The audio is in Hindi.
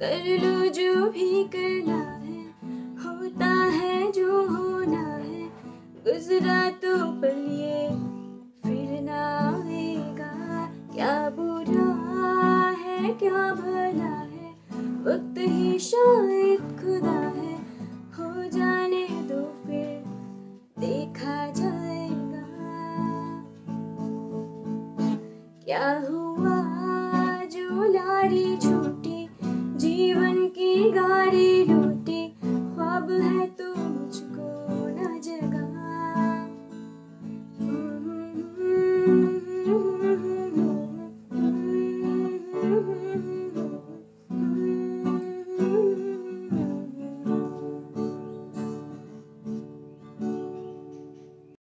कर लो जो भी करना है, होता है जो होना है, गुजरा तो पल ये फिर ना आएगा क्या बुरा है, क्या भला है, वक्त ही शायद खुदा है। हो जाने दो फिर, देखा जाएगा। क्या हुआ जो लारी